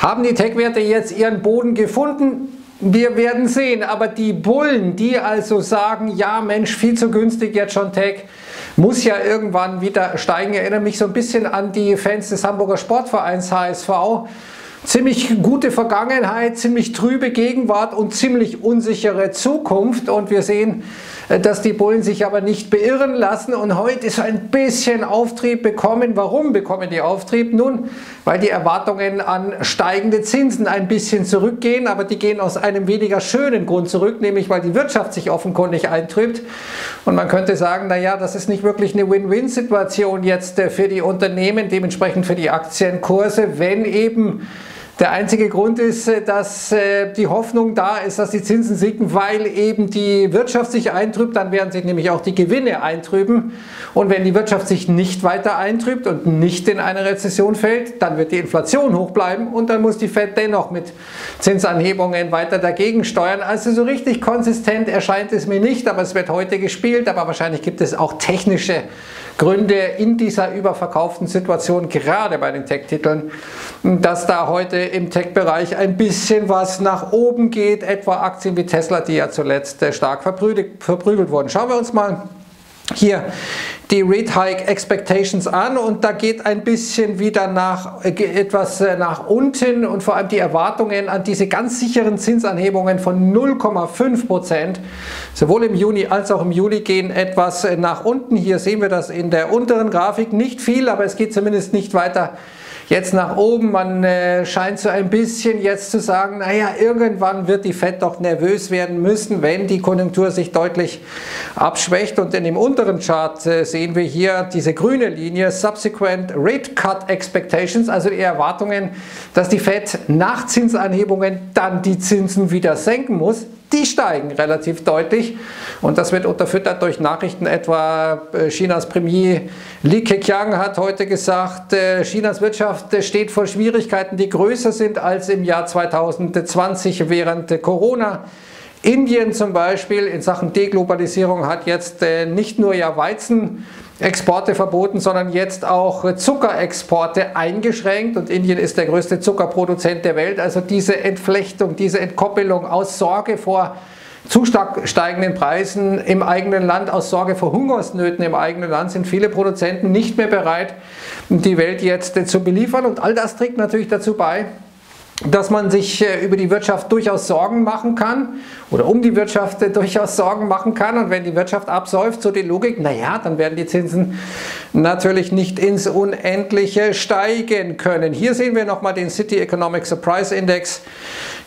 Haben die Tech-Werte jetzt ihren Boden gefunden? Wir werden sehen, aber die Bullen, die also sagen, ja Mensch, viel zu günstig jetzt schon Tech, muss ja irgendwann wieder steigen. Ich erinnere mich so ein bisschen an die Fans des Hamburger Sportvereins HSV. Ziemlich gute Vergangenheit, ziemlich trübe Gegenwart und ziemlich unsichere Zukunft. Und wir sehen, dass die Bullen sich aber nicht beirren lassen und heute ist ein bisschen Auftrieb bekommen. Warum bekommen die Auftrieb? Nun, weil die Erwartungen an steigende Zinsen ein bisschen zurückgehen, aber die gehen aus einem weniger schönen Grund zurück, nämlich weil die Wirtschaft sich offenkundig eintrübt. Und man könnte sagen, naja, das ist nicht wirklich eine Win-Win-Situation jetzt äh, für die Unternehmen, dementsprechend für die Aktienkurse, wenn eben der einzige Grund ist, äh, dass äh, die Hoffnung da ist, dass die Zinsen sinken, weil eben die Wirtschaft sich eintrübt, dann werden sich nämlich auch die Gewinne eintrüben. Und wenn die Wirtschaft sich nicht weiter eintrübt und nicht in eine Rezession fällt, dann wird die Inflation hoch bleiben und dann muss die Fed dennoch mit Zinsanhebungen weiter dagegen steuern. Also so richtig konsistent erscheint es mir nicht, aber es wird heute gespielt, aber wahrscheinlich gibt es auch technische Gründe in dieser überverkauften Situation, gerade bei den Tech-Titeln, dass da heute im Tech-Bereich ein bisschen was nach oben geht, etwa Aktien wie Tesla, die ja zuletzt stark verprügelt wurden. Schauen wir uns mal hier die Rate Hike Expectations an und da geht ein bisschen wieder nach etwas äh, nach unten und vor allem die Erwartungen an diese ganz sicheren Zinsanhebungen von 0,5 Prozent sowohl im Juni als auch im Juli gehen etwas äh, nach unten. Hier sehen wir das in der unteren Grafik nicht viel, aber es geht zumindest nicht weiter jetzt nach oben. Man äh, scheint so ein bisschen jetzt zu sagen, naja, irgendwann wird die Fed doch nervös werden müssen, wenn die Konjunktur sich deutlich abschwächt. Und in dem unteren Chart äh, sehen wir hier diese grüne Linie, Subsequent Rate Cut Expectations, also die Erwartungen, dass die Fed nach Zinsanhebungen dann die Zinsen wieder senken muss die steigen relativ deutlich und das wird unterfüttert durch Nachrichten etwa äh, Chinas Premier Li Keqiang hat heute gesagt, äh, Chinas Wirtschaft äh, steht vor Schwierigkeiten, die größer sind als im Jahr 2020 während Corona. Indien zum Beispiel in Sachen Deglobalisierung hat jetzt nicht nur ja Weizen Exporte verboten, sondern jetzt auch Zuckerexporte eingeschränkt und Indien ist der größte Zuckerproduzent der Welt. Also diese Entflechtung, diese Entkoppelung aus Sorge vor zu stark steigenden Preisen im eigenen Land, aus Sorge vor Hungersnöten im eigenen Land sind viele Produzenten nicht mehr bereit, die Welt jetzt zu beliefern und all das trägt natürlich dazu bei, dass man sich äh, über die Wirtschaft durchaus Sorgen machen kann oder um die Wirtschaft äh, durchaus Sorgen machen kann. Und wenn die Wirtschaft absäuft, so die Logik, naja, dann werden die Zinsen natürlich nicht ins Unendliche steigen können. Hier sehen wir nochmal den City Economic Surprise Index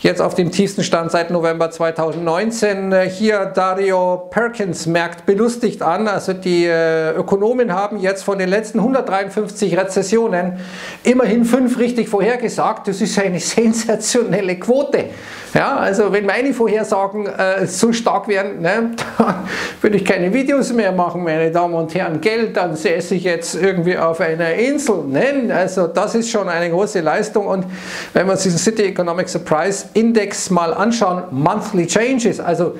jetzt auf dem tiefsten Stand seit November 2019. Äh, hier Dario Perkins merkt belustigt an, also die äh, Ökonomen haben jetzt von den letzten 153 Rezessionen immerhin fünf richtig vorhergesagt. Das ist eine sensationelle Quote. Ja, also wenn meine Vorhersagen äh, so stark wären, ne, dann würde ich keine Videos mehr machen, meine Damen und Herren. Geld, dann säße ich jetzt irgendwie auf einer Insel. Ne? Also das ist schon eine große Leistung und wenn wir uns diesen City Economic Surprise Index mal anschauen, Monthly Changes, also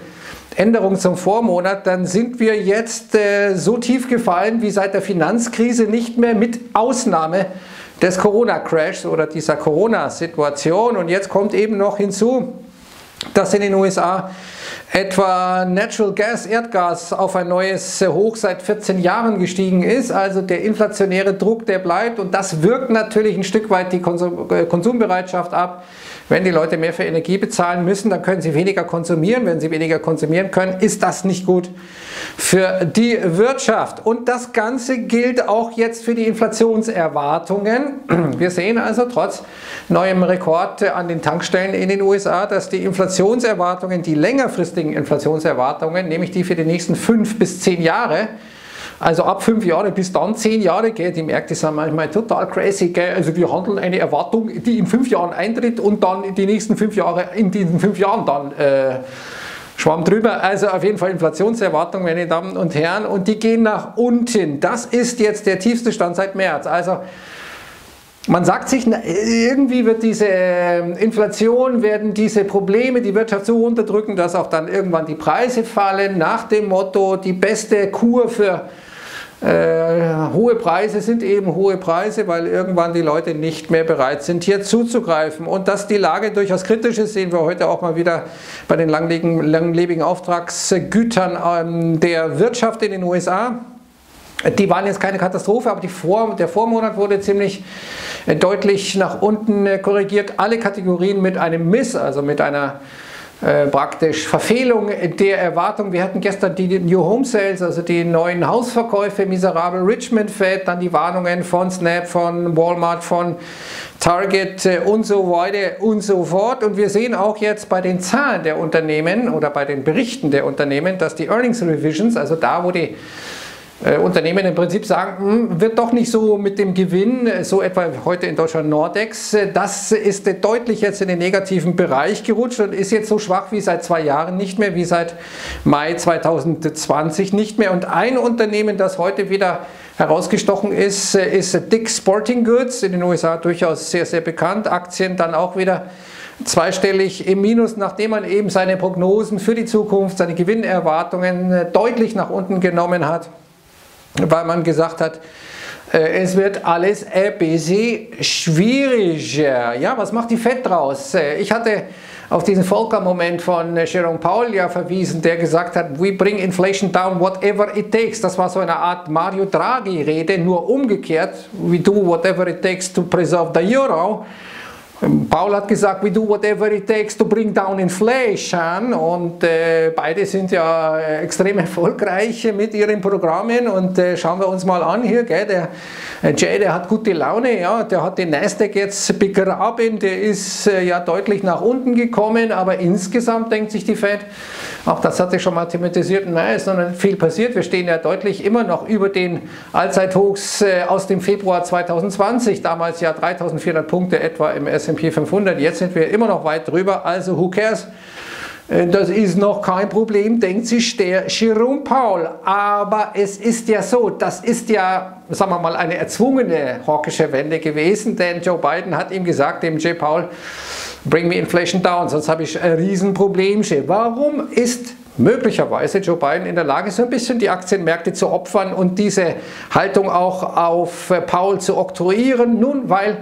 Änderung zum Vormonat, dann sind wir jetzt äh, so tief gefallen wie seit der Finanzkrise nicht mehr mit Ausnahme des Corona-Crashs oder dieser Corona-Situation. Und jetzt kommt eben noch hinzu, dass in den USA etwa Natural Gas, Erdgas auf ein neues Hoch seit 14 Jahren gestiegen ist. Also der inflationäre Druck, der bleibt und das wirkt natürlich ein Stück weit die äh, Konsumbereitschaft ab. Wenn die Leute mehr für Energie bezahlen müssen, dann können sie weniger konsumieren. Wenn sie weniger konsumieren können, ist das nicht gut für die Wirtschaft. Und das Ganze gilt auch jetzt für die Inflationserwartungen. Wir sehen also trotz neuem Rekord an den Tankstellen in den USA, dass die Inflationserwartungen, die längerfristigen Inflationserwartungen, nämlich die für die nächsten fünf bis zehn Jahre, also ab fünf Jahre bis dann zehn Jahre, gell, die Märkte sind manchmal total crazy. Gell. Also wir handeln eine Erwartung, die in fünf Jahren eintritt und dann die nächsten fünf Jahre, in diesen fünf Jahren dann äh, Schwamm drüber. Also auf jeden Fall Inflationserwartung, meine Damen und Herren. Und die gehen nach unten. Das ist jetzt der tiefste Stand seit März. Also man sagt sich, irgendwie wird diese ähm, Inflation, werden diese Probleme die Wirtschaft so unterdrücken, dass auch dann irgendwann die Preise fallen, nach dem Motto, die beste Kur für Äh, hohe Preise sind eben hohe Preise, weil irgendwann die Leute nicht mehr bereit sind, hier zuzugreifen. Und dass die Lage durchaus kritisch ist, sehen wir heute auch mal wieder bei den langlebigen, Auftragsgütern ähm, der Wirtschaft in den USA. Die waren jetzt keine Katastrophe, aber Vor der Vormonat wurde ziemlich äh, deutlich nach unten äh, korrigiert. Alle Kategorien mit einem Miss, also mit einer äh, praktisch Verfehlung der Erwartung. Wir hatten gestern die New Home Sales, also die neuen Hausverkäufe, miserabel Richmond Fed, dann die Warnungen von Snap, von Walmart, von Target äh, und so weiter und so fort. Und wir sehen auch jetzt bei den Zahlen der Unternehmen oder bei den Berichten der Unternehmen, dass die Earnings Revisions, also da, wo die äh, Unternehmen im Prinzip sagen, hm, wird doch nicht so mit dem Gewinn, äh, so etwa heute in Deutschland Nordex, äh, das ist deutlich jetzt in den negativen Bereich gerutscht und ist jetzt so schwach wie seit zwei Jahren nicht mehr, wie seit Mai 2020 nicht mehr. Und ein Unternehmen, das heute wieder herausgestochen ist, ist Dick's Sporting Goods, in den USA durchaus sehr, sehr bekannt. Aktien dann auch wieder zweistellig im Minus, nachdem man eben seine Prognosen für die Zukunft, seine Gewinnerwartungen deutlich nach unten genommen hat weil man gesagt hat, äh, es wird alles ein bisschen schwieriger. Ja, was macht die FED draus? Äh, ich hatte auf diesen Volker-Moment von äh, Jerome Paul ja verwiesen, der gesagt hat, we bring inflation down whatever it takes. Das war so eine Art Mario Draghi-Rede, nur umgekehrt. We do whatever it takes to preserve the euro. Paul hat gesagt, we do whatever it takes to bring down inflation. Und äh, beide sind ja äh, extrem erfolgreich mit ihren Programmen. Und äh, schauen wir uns mal an hier, gell, der äh, Jay, der hat gute Laune, ja, der hat den Nasdaq jetzt begraben, der ist äh, ja deutlich nach unten gekommen, aber insgesamt denkt sich die Fed, auch das hatte ich schon mal thematisiert, nein, ist noch nicht viel passiert, wir stehen ja deutlich immer noch über den Allzeithochs äh, aus dem Februar 2020, damals ja 3400 Punkte etwa im S&P S&P 500. Jetzt sind wir immer noch weit drüber, also who cares? Äh, das ist noch kein Problem, denkt sich der Jerome Paul. Aber es ist ja so, das ist ja, sagen wir mal, eine erzwungene hawkische Wende gewesen, denn Joe Biden hat ihm gesagt, dem J. Paul, bring me inflation down, sonst habe ich ein Riesenproblem. Warum ist möglicherweise Joe Biden in der Lage, so ein bisschen die Aktienmärkte zu opfern und diese Haltung auch auf äh, Paul zu oktroyieren? Nun, weil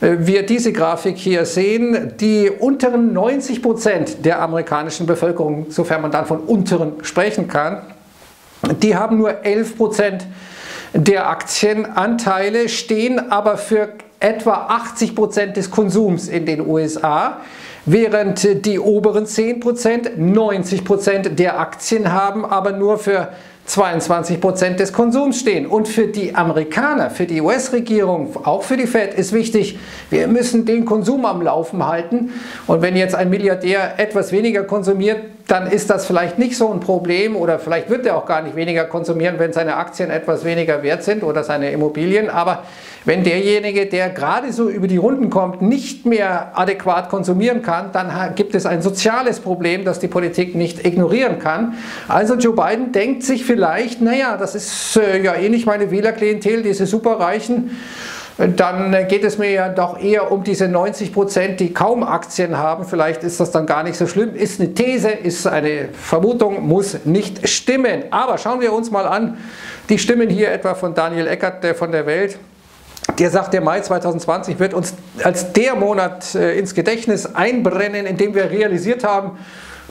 äh, wir diese Grafik hier sehen, die unteren 90 Prozent der amerikanischen Bevölkerung, sofern man dann von unteren sprechen kann, die haben nur 11 Prozent der Aktienanteile, stehen aber für etwa 80 Prozent des Konsums in den USA, während die oberen 10 Prozent 90 Prozent der Aktien haben, aber nur für 22 Prozent des Konsums stehen. Und für die Amerikaner, für die US-Regierung, auch für die Fed ist wichtig, wir müssen den Konsum am Laufen halten. Und wenn jetzt ein Milliardär etwas weniger konsumiert, dann ist das vielleicht nicht so ein Problem oder vielleicht wird er auch gar nicht weniger konsumieren, wenn seine Aktien etwas weniger wert sind oder seine Immobilien. Aber wenn derjenige, der gerade so über die Runden kommt, nicht mehr adäquat konsumieren kann, dann gibt es ein soziales Problem, das die Politik nicht ignorieren kann. Also Joe Biden denkt sich vielleicht, naja, das ist äh, ja eh nicht meine Wählerklientel, diese Superreichen dann geht es mir ja doch eher um diese 90 Prozent, die kaum Aktien haben. Vielleicht ist das dann gar nicht so schlimm. Ist eine These, ist eine Vermutung, muss nicht stimmen. Aber schauen wir uns mal an, die Stimmen hier etwa von Daniel Eckert von der Welt. Der sagt, der Mai 2020 wird uns als der Monat äh, ins Gedächtnis einbrennen, in dem wir realisiert haben,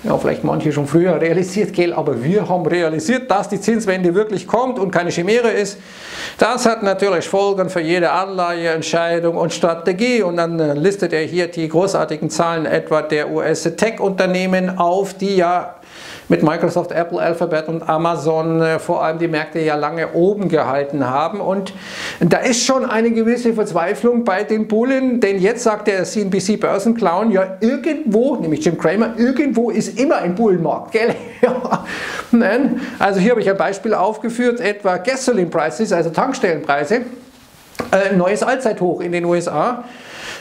ja, vielleicht manche schon früher realisiert, gell, aber wir haben realisiert, dass die Zinswende wirklich kommt und keine Chimäre ist. Das hat natürlich Folgen für jede Anleiheentscheidung und Strategie und dann äh, listet er hier die großartigen Zahlen etwa der US-Tech-Unternehmen auf, die ja mit Microsoft, Apple, Alphabet und Amazon äh, vor allem die Märkte ja lange oben gehalten haben. Und da ist schon eine gewisse Verzweiflung bei den Bullen, denn jetzt sagt der CNBC Börsenclown, ja irgendwo, nämlich Jim Cramer, irgendwo ist immer ein Bullenmarkt, gell? Also hier habe ich ein Beispiel aufgeführt, etwa Gasoline Prices, also Tankstellenpreise, äh, neues Allzeithoch in den USA.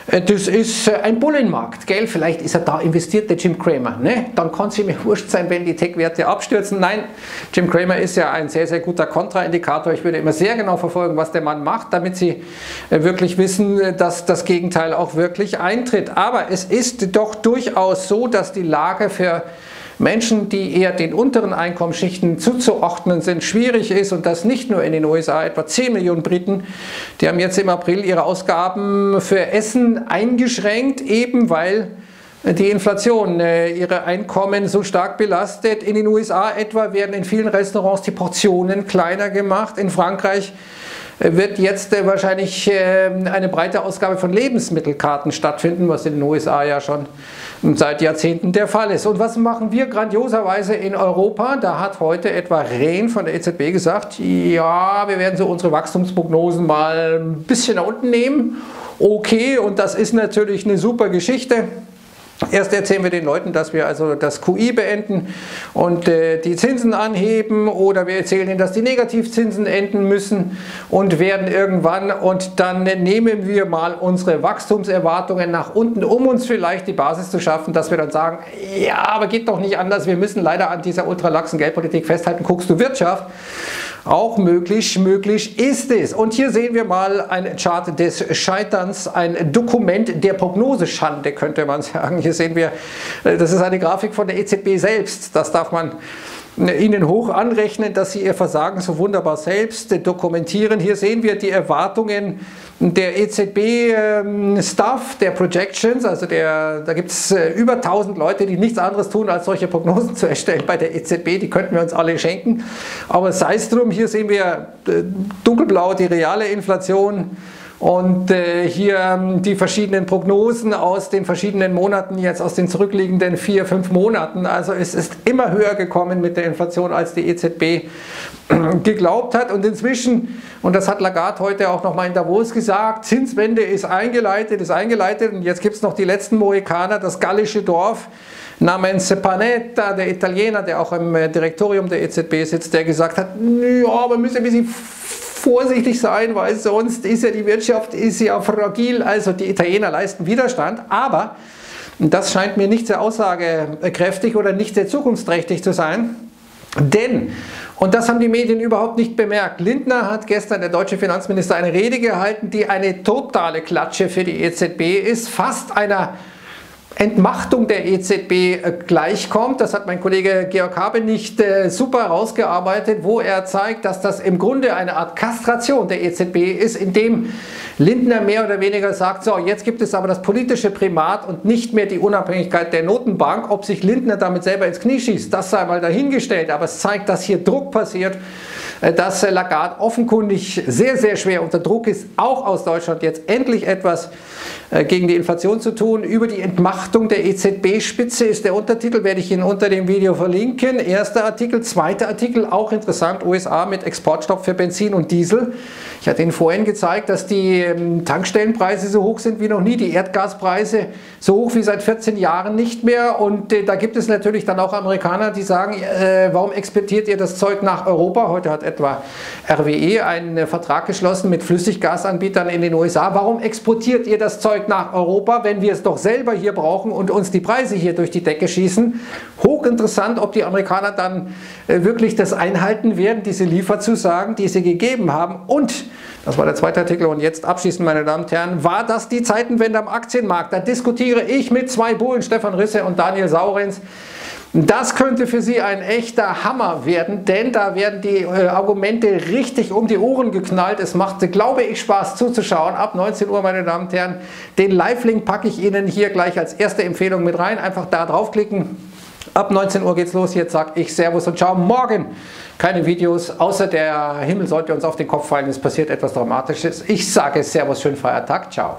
Äh, das ist äh, ein Bullenmarkt, gell? Vielleicht ist er da investiert, der Jim Cramer. Ne? Dann kann es mir wurscht sein, wenn die Tech-Werte abstürzen. Nein, Jim Cramer ist ja ein sehr, sehr guter Kontraindikator. Ich würde immer sehr genau verfolgen, was der Mann macht, damit Sie äh, wirklich wissen, dass das Gegenteil auch wirklich eintritt. Aber es ist doch durchaus so, dass die Lage für Menschen, die eher den unteren Einkommensschichten zuzuordnen sind, schwierig ist und das nicht nur in den USA. Etwa 10 Millionen Briten, die haben jetzt im April ihre Ausgaben für Essen eingeschränkt, eben weil die Inflation äh, ihre Einkommen so stark belastet. In den USA etwa werden in vielen Restaurants die Portionen kleiner gemacht. In Frankreich äh, wird jetzt äh, wahrscheinlich eine breite Ausgabe von Lebensmittelkarten stattfinden, was in den USA ja schon seit Jahrzehnten der Fall ist. Und was machen wir grandioserweise in Europa? Da hat heute etwa Rehn von der EZB gesagt, ja, wir werden so unsere Wachstumsprognosen mal ein bisschen nach unten nehmen. Okay, und das ist natürlich eine super Geschichte. Erst erzählen wir den Leuten, dass wir also das QI beenden und äh, die Zinsen anheben oder wir erzählen ihnen, dass die Negativzinsen enden müssen und werden irgendwann. Und dann nehmen wir mal unsere Wachstumserwartungen nach unten, um uns vielleicht die Basis zu schaffen, dass wir dann sagen, ja, aber geht doch nicht anders, wir müssen leider an dieser ultralaxen Geldpolitik festhalten, guckst du Wirtschaft auch möglich. Möglich ist es. Und hier sehen wir mal ein Chart des Scheiterns, ein Dokument der Prognoseschande, könnte man sagen. Hier sehen wir, äh, das ist eine Grafik von der EZB selbst. Das darf man Ihnen hoch anrechnen, dass Sie Ihr Versagen so wunderbar selbst dokumentieren. Hier sehen wir die Erwartungen der EZB-Staff, der Projections, also der, da gibt es äh, über 1000 Leute, die nichts anderes tun, als solche Prognosen zu erstellen bei der EZB, die könnten wir uns alle schenken. Aber sei es drum, hier sehen wir äh, dunkelblau die reale Inflation und äh, hier ähm, die verschiedenen Prognosen aus den verschiedenen Monaten, jetzt aus den zurückliegenden vier, fünf Monaten. Also es ist immer höher gekommen mit der Inflation, als die EZB geglaubt hat. Und inzwischen, und das hat Lagarde heute auch nochmal in Davos gesagt, Zinswende ist eingeleitet, ist eingeleitet. Und jetzt gibt es noch die letzten Mohikaner, das gallische Dorf namens Panetta, der Italiener, der auch im äh, Direktorium der EZB sitzt, der gesagt hat, ja, wir müssen ein bisschen vorsichtig sein, weil sonst ist ja die Wirtschaft ist ja fragil. Also die Italiener leisten Widerstand, aber das scheint mir nicht sehr aussagekräftig oder nicht sehr zukunftsträchtig zu sein. Denn, und das haben die Medien überhaupt nicht bemerkt, Lindner hat gestern, der deutsche Finanzminister, eine Rede gehalten, die eine totale Klatsche für die EZB ist, fast einer Entmachtung der EZB äh, gleichkommt. Das hat mein Kollege Georg Habe nicht äh, super herausgearbeitet, wo er zeigt, dass das im Grunde eine Art Kastration der EZB ist, indem Lindner mehr oder weniger sagt, so jetzt gibt es aber das politische Primat und nicht mehr die Unabhängigkeit der Notenbank. Ob sich Lindner damit selber ins Knie schießt, das sei mal dahingestellt, aber es zeigt, dass hier Druck passiert äh, dass Lagarde offenkundig sehr, sehr schwer unter Druck ist, auch aus Deutschland jetzt endlich etwas gegen die Inflation zu tun. Über die Entmachtung der EZB-Spitze ist der Untertitel, werde ich Ihnen unter dem Video verlinken. Erster Artikel, zweiter Artikel, auch interessant, USA mit Exportstopp für Benzin und Diesel. Ich hatte Ihnen vorhin gezeigt, dass die ähm, Tankstellenpreise so hoch sind wie noch nie, die Erdgaspreise so hoch wie seit 14 Jahren nicht mehr. Und äh, da gibt es natürlich dann auch Amerikaner, die sagen, äh, warum exportiert ihr das Zeug nach Europa? Heute hat etwa RWE einen Vertrag geschlossen mit Flüssiggasanbietern in den USA. Warum exportiert ihr das Zeug nach Europa, wenn wir es doch selber hier brauchen und uns die Preise hier durch die Decke schießen? Hochinteressant, ob die Amerikaner dann äh, wirklich das einhalten werden, diese Lieferzusagen, die sie gegeben haben. Und, das war der zweite Artikel und jetzt abschließend, meine Damen und Herren, war das die Zeitenwende am Aktienmarkt? Da diskutiere ich mit zwei Bullen, Stefan Risse und Daniel Saurens. Das könnte für Sie ein echter Hammer werden, denn da werden die äh, Argumente richtig um die Ohren geknallt. Es macht, glaube ich, Spaß zuzuschauen. Ab 19 Uhr, meine Damen und Herren. Den Live-Link packe ich Ihnen hier gleich als erste Empfehlung mit rein. Einfach da draufklicken. Ab 19 Uhr geht's los. Jetzt sage ich Servus und Ciao. Morgen keine Videos, außer der Himmel sollte uns auf den Kopf fallen. Es passiert etwas Dramatisches. Ich sage Servus, schönen Feiertag. Ciao.